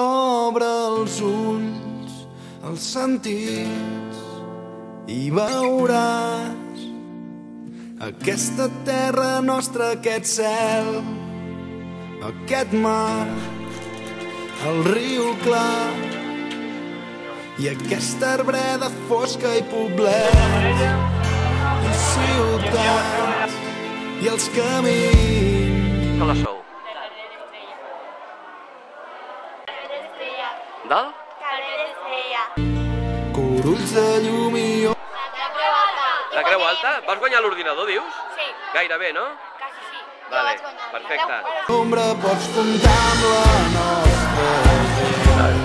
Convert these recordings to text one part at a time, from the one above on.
Obre els ulls, els sentits i veuràs aquesta terra nostra, aquest cel, aquest mar, el riu clar i aquesta arbreda fosca i poblet i ciutats i els camins Que la sou? Dalt? Corulls de llum i o- La Creu Alta? Vas guanyar l'ordinador, dius? Sí, Gairebé, no? quasi sí. Vale, perfecte. ombra pots comptar amb la nostra gent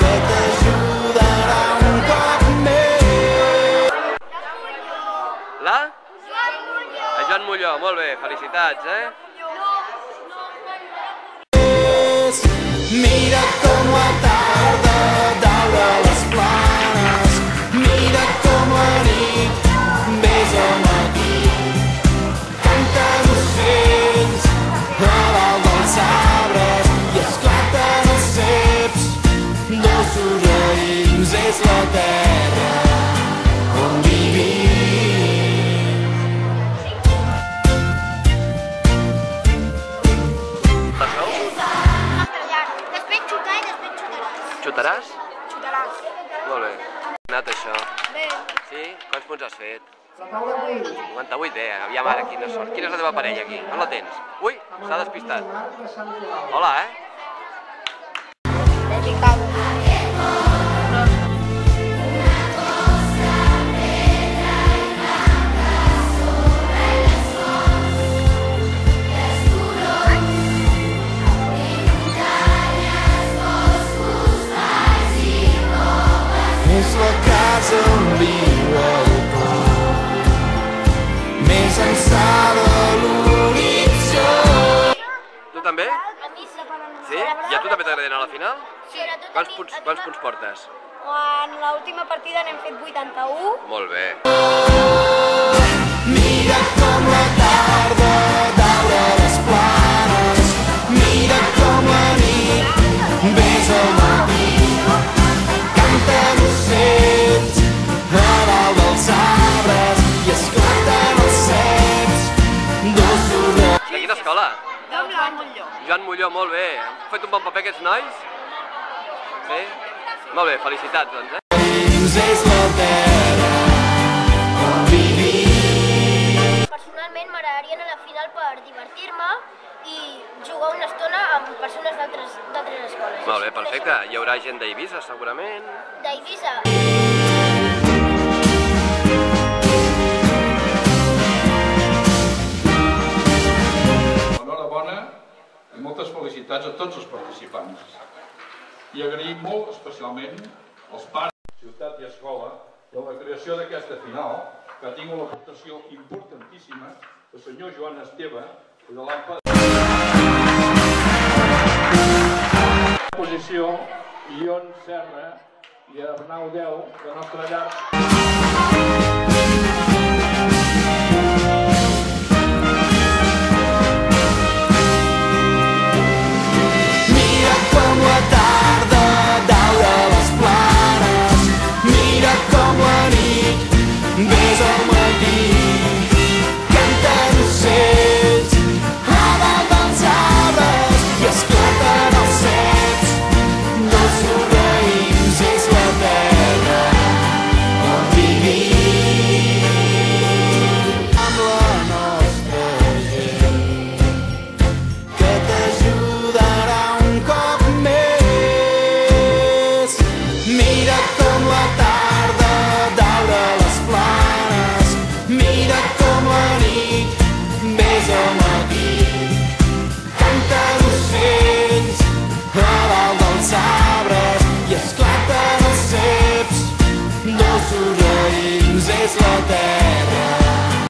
que t'ajudarà un cop més. La? A Joan Molló, molt bé, felicitats, eh? Raïms és la terra on vivim. Després xutar i després xutaràs. Xutaràs? Xutaràs. Molt bé. Ha anat això. Bé. Sí? Quants punts has fet? 58, bé, aviam ara, quina sort. Quina és la teva parella aquí? On la tens? Ui, s'ha despistat. Hola, eh? On viu el cor més ençà de l'horitzó. Tu també? A mi sí. Sí? I a tu també t'agrada anar a la final? Sí, Quants punts, quants punts portes? En l'última partida n'hem fet 81. Molt bé. Mira com la Joan Molló, molt bé. Han fet un bon paper aquests nois? Sí? Molt bé, felicitats, doncs, eh? Personalment m'agradaria anar a la final per divertir-me i jugar una estona amb persones d'altres d'altres escoles. Molt bé, perfecte. Hi haurà gent d'Eivissa, segurament. D'Eivissa. I moltes felicitats a tots els participants. I agraïm molt especialment als pares, ciutat i escola de la creació d'aquesta final, que ha tingut l'aportació importantíssima del senyor Joan Esteve i de l'AMPA. Posició, Ion Serra i Arnau Deu, de nostra llar.